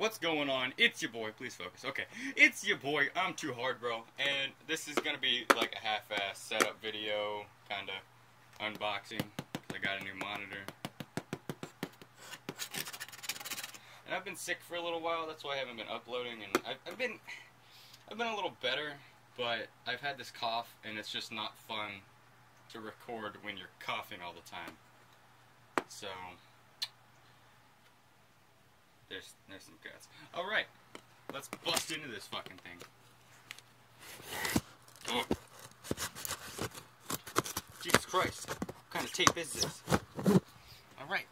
What's going on? It's your boy. Please focus. Okay, it's your boy. I'm too hard, bro. And this is gonna be like a half-ass setup video, kind of unboxing. I got a new monitor, and I've been sick for a little while. That's why I haven't been uploading. And I've, I've been, I've been a little better, but I've had this cough, and it's just not fun to record when you're coughing all the time. So there's there's some guts. All right, let's bust into this fucking thing. Oh. Jesus Christ! What kind of tape is this? All right.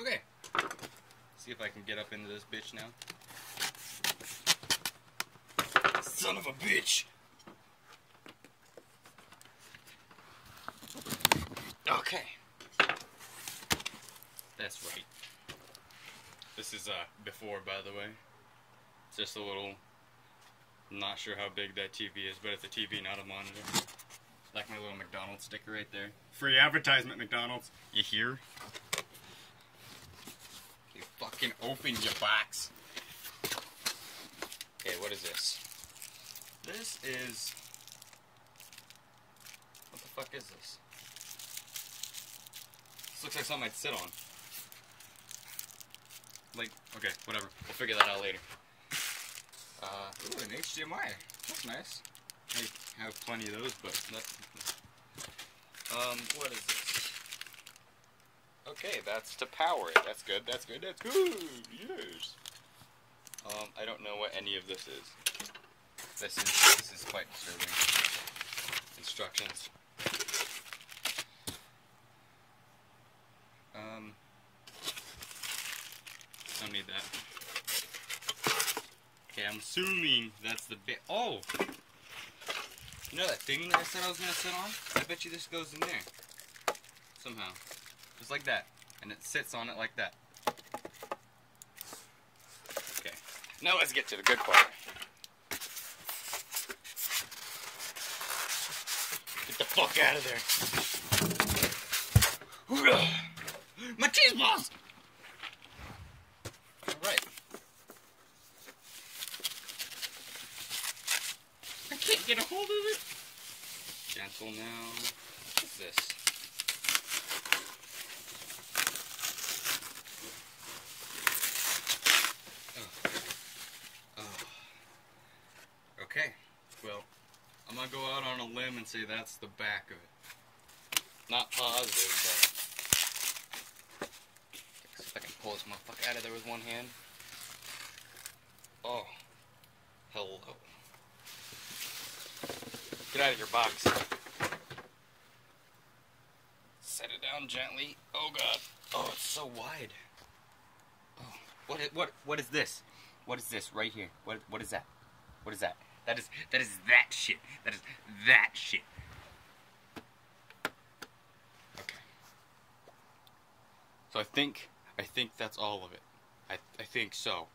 Okay. See if I can get up into this bitch now. Son of a bitch! Okay. That's right. This is uh before by the way. It's just a little not sure how big that TV is, but it's a TV, not a monitor. Like my little McDonald's sticker right there. Free advertisement, McDonald's. You hear? You fucking open your box. Okay, what is this? This is. What the fuck is this? This looks like something I'd sit on. Like, okay, whatever. We'll figure that out later. Uh, ooh, an HDMI. That's nice. I have plenty of those, but that. Um, what is this? Okay, that's to power it. That's good. That's good. That's good. Yes. Um, I don't know what any of this is. This is this is quite disturbing. Instructions. Um, don't need that. Okay, I'm assuming that's the bit. Oh, you know that thing that I said I was gonna sit on? I bet you this goes in there somehow, just like that, and it sits on it like that. Okay, now let's get to the good part. Get the fuck out of there. My cheese balls! Alright. I can't get a hold of it. Gentle now. What's this? Oh. Oh. Okay. Well, I'm gonna go out on a limb and say that's the back of it. Not positive, but see if I can pull this motherfucker out of there with one hand. Oh, hello. Get out of your box. Set it down gently. Oh god. Oh, it's so wide. Oh, what? What? What is this? What is this right here? What? What is that? What is that? That is that is that shit. That is that shit. Okay. So I think I think that's all of it. I I think so.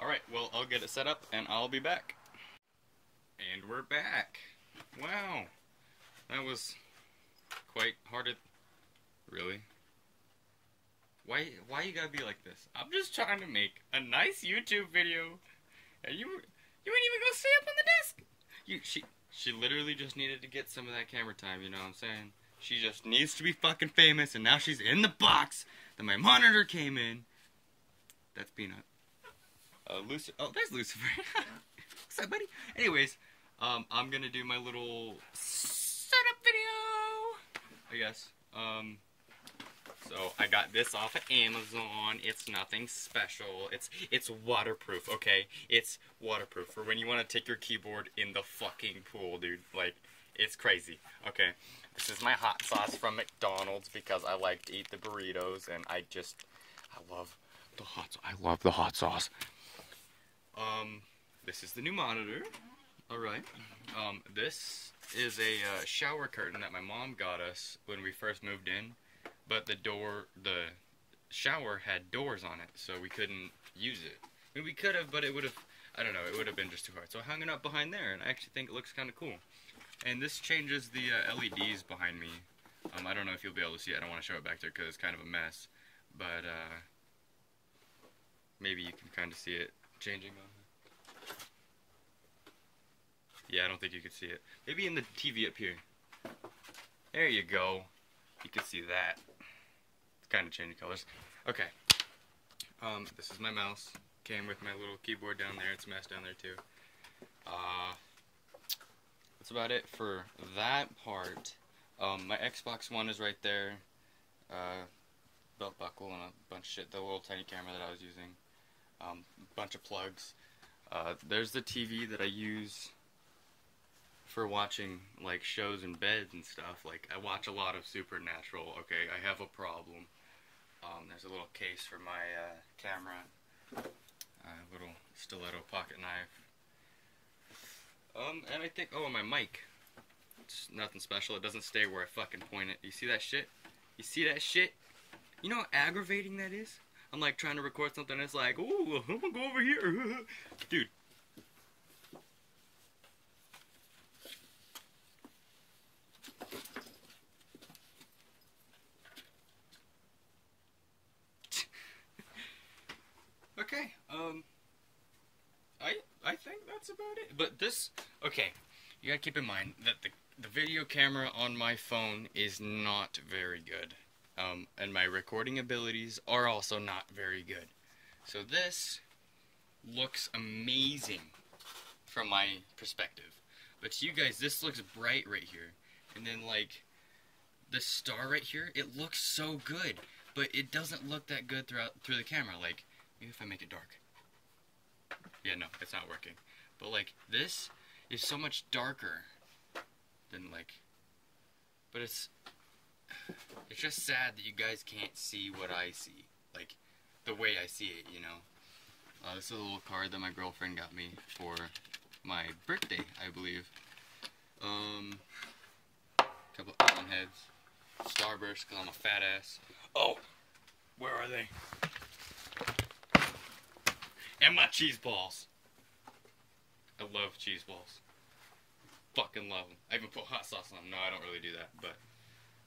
All right. Well, I'll get it set up and I'll be back. And we're back. Wow. That was quite hard really why why you gotta be like this i'm just trying to make a nice youtube video and you you ain't even gonna stay up on the desk you she she literally just needed to get some of that camera time you know what i'm saying she just needs to be fucking famous and now she's in the box that my monitor came in that's peanut uh lucifer oh there's lucifer what's up buddy anyways um i'm gonna do my little setup video i guess um so I got this off of Amazon. It's nothing special. It's it's waterproof, okay? It's waterproof for when you want to take your keyboard in the fucking pool, dude. Like it's crazy. Okay. This is my hot sauce from McDonald's because I like to eat the burritos and I just I love the hot sauce. I love the hot sauce. Um this is the new monitor. All right. Um this is a uh, shower curtain that my mom got us when we first moved in but the door, the shower had doors on it, so we couldn't use it. I mean, we could have, but it would have. I don't know, it would have been just too hard. So I hung it up behind there, and I actually think it looks kind of cool. And this changes the uh, LEDs behind me. Um, I don't know if you'll be able to see it. I don't want to show it back there because it's kind of a mess. But uh, maybe you can kind of see it changing on Yeah, I don't think you can see it. Maybe in the TV up here. There you go. You can see that. It's kind of changing colors. Okay. Um, this is my mouse. Came with my little keyboard down there. It's a mess down there too. Uh, that's about it for that part. Um, my Xbox One is right there. Uh, belt buckle and a bunch of shit. The little tiny camera that I was using. Um, bunch of plugs. Uh, there's the TV that I use for watching like shows in beds and stuff. Like I watch a lot of Supernatural. Okay, I have a problem. Um, there's a little case for my uh, camera, a little stiletto pocket knife. Um, and I think oh my mic. It's nothing special. It doesn't stay where I fucking point it. You see that shit? You see that shit? You know how aggravating that is? I'm like trying to record something. And it's like, ooh, I'm gonna go over here, dude. Okay, um, I I think that's about it. But this, okay, you gotta keep in mind that the the video camera on my phone is not very good, um, and my recording abilities are also not very good. So this looks amazing from my perspective, but to you guys, this looks bright right here, and then like the star right here, it looks so good, but it doesn't look that good throughout through the camera. Like Maybe if I make it dark. Yeah, no, it's not working. But like this is so much darker than like but it's it's just sad that you guys can't see what I see. Like the way I see it, you know. Uh, this is a little card that my girlfriend got me for my birthday, I believe. Um, couple Allen heads, Starburst, because I'm a fat ass. Oh, where are they? And my cheese balls. I love cheese balls. Fucking love them. I even put hot sauce on them. No, I don't really do that, but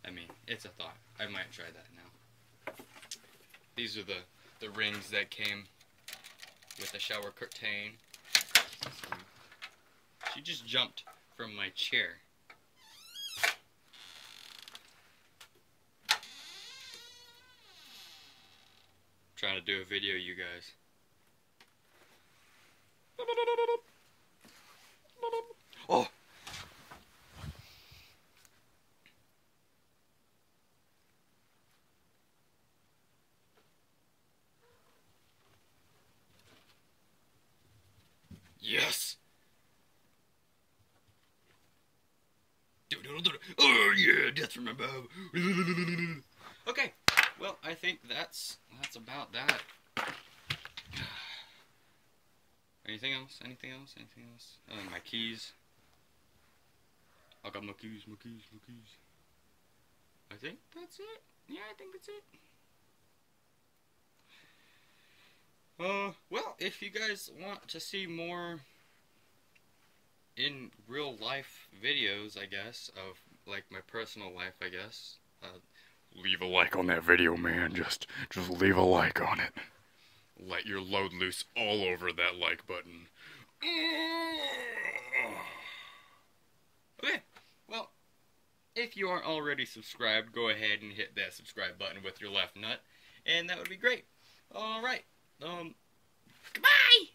I mean, it's a thought. I might try that now. These are the, the rings that came with the shower curtain. She just jumped from my chair. trying to do a video, you guys. Oh. Yes. Oh yeah, death from above. okay, well I think that's that's about that. Anything else? Anything else? Anything else? Uh, my keys. I got my keys, my keys, my keys. I think that's it. Yeah, I think that's it. Uh, well, if you guys want to see more in real life videos, I guess, of like my personal life, I guess, uh, leave a like on that video, man. Just, just leave a like on it. Let your load loose all over that like button. Okay, well, if you aren't already subscribed, go ahead and hit that subscribe button with your left nut, and that would be great. Alright, um, goodbye!